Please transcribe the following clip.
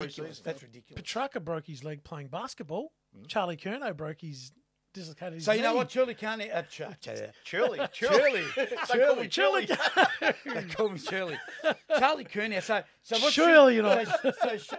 ridiculous. That's ridiculous. Petracca broke his leg playing basketball. Hmm? Charlie Curnow broke his dislocated his So you know knee. what? Shirley can't. Uh, ch- ch- Shirley, Shirley, Shirley, Shirley, they call me Shirley. Charlie Curnow. So, so what's Charlie? You know. So, so, Sh-